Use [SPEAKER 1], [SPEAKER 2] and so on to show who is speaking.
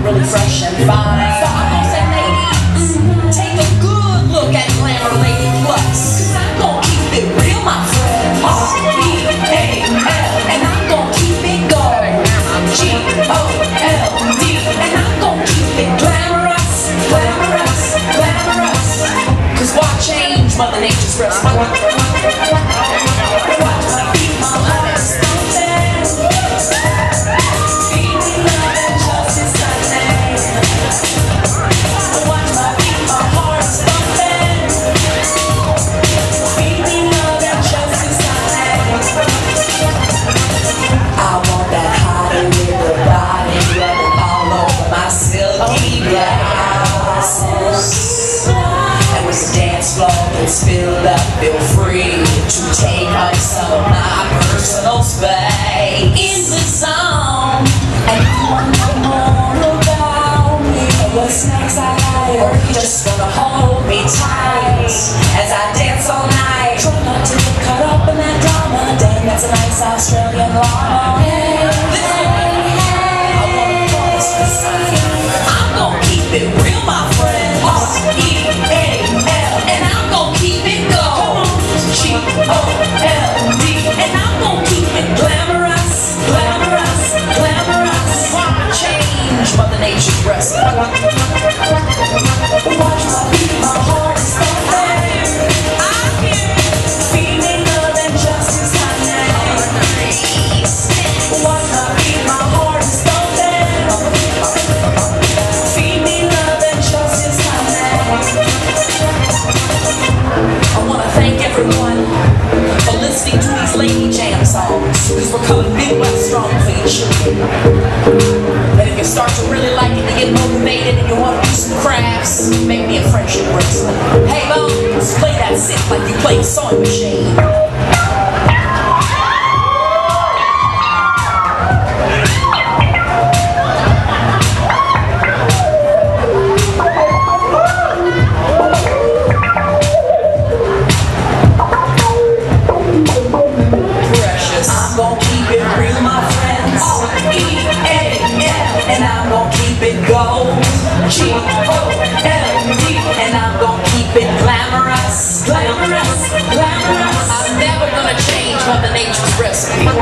[SPEAKER 1] really fresh and fine. So I'm say, ladies, take a good look at Glamour Lady Plus. Cause I'm gonna keep it real, my friend. R-E-A-L. And I'm gonna keep it gold. G-O-L-D. And I'm gonna keep it glamorous, glamorous, glamorous. Cause why change Mother Nature's rest? Feel free to take up some of my personal space in the zone. And you want know more about me or what snacks I like, or you just wanna hold me tight as I dance all night. Try not to get caught up in that drama. Damn, that's a nice Australian llama. Listening to these Lady Jam songs, because we're coming Midwest strong for children. And if you start to really make me a friendship bracelet. Hey, Bones, play that synth like you play a sewing machine. precious. I'm gonna keep it real, my friends. R-E-A-L, and I'm gonna keep it gold. G-O-L. The nature's recipe.